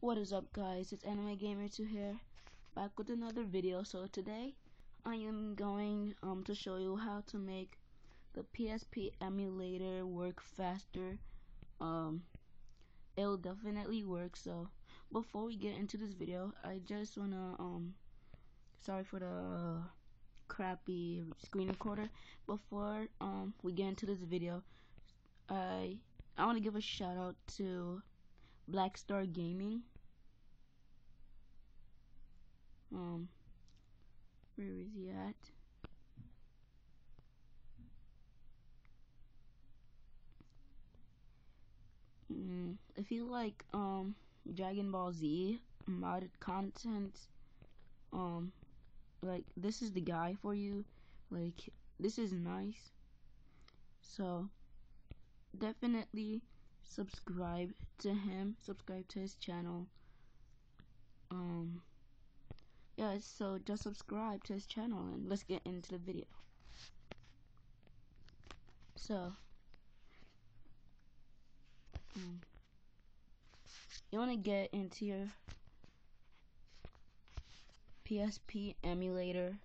What is up guys, it's Anime Gamer 2 here, back with another video. So today, I am going um, to show you how to make the PSP emulator work faster. Um, it'll definitely work, so before we get into this video, I just wanna, um, sorry for the uh, crappy screen recorder. Before um, we get into this video, I, I wanna give a shout out to Black Star Gaming. Um, where is he at? Mm, if you like um Dragon Ball Z modded content, um, like this is the guy for you. Like this is nice. So definitely subscribe to him, subscribe to his channel. Um, yeah, so just subscribe to his channel and let's get into the video. So, um, you want to get into your PSP emulator.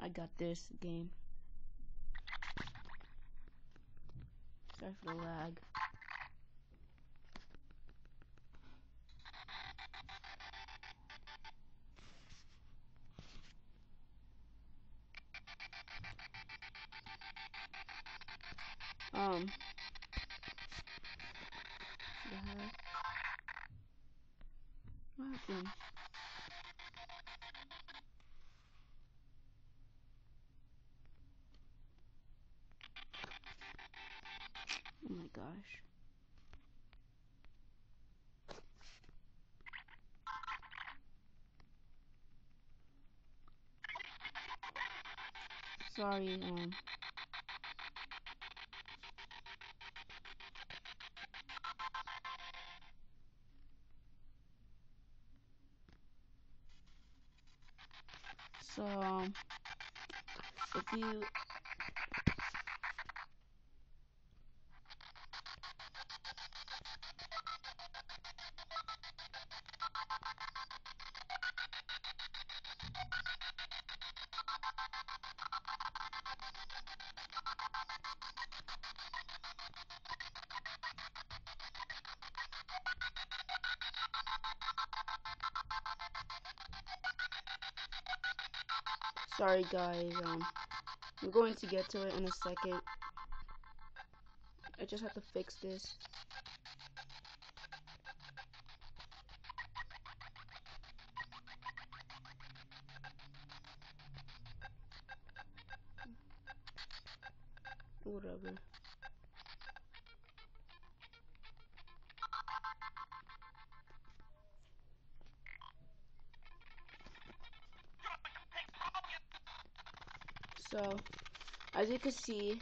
I got this game. Sorry for the lag. Um. What happened? Oh my gosh. Sorry, um. So, um, if you Sorry guys, um, I'm going to get to it in a second. I just have to fix this. Whatever. So, as you can see,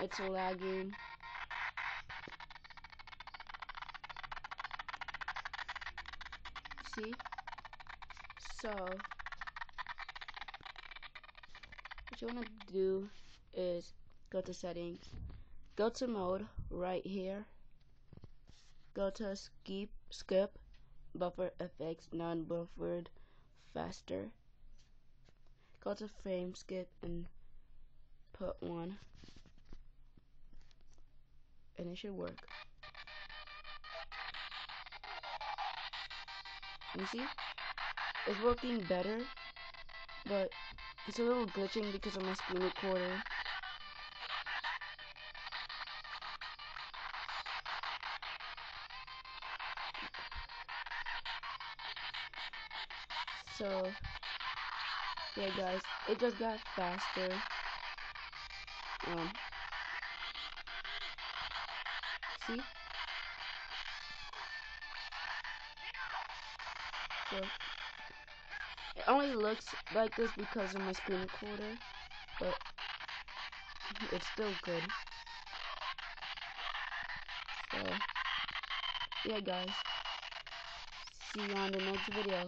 it's lagging. See? So, what you want to do is go to settings, go to mode right here, go to skip, skip, buffer effects, non-buffered, faster go to frame skip and put one. And it should work. You see? It's working better but it's a little glitching because of my screen recorder. So yeah guys. It just got faster. Um. See? So it only looks like this because of my screen recorder but it's still good. So yeah guys. See you on the next video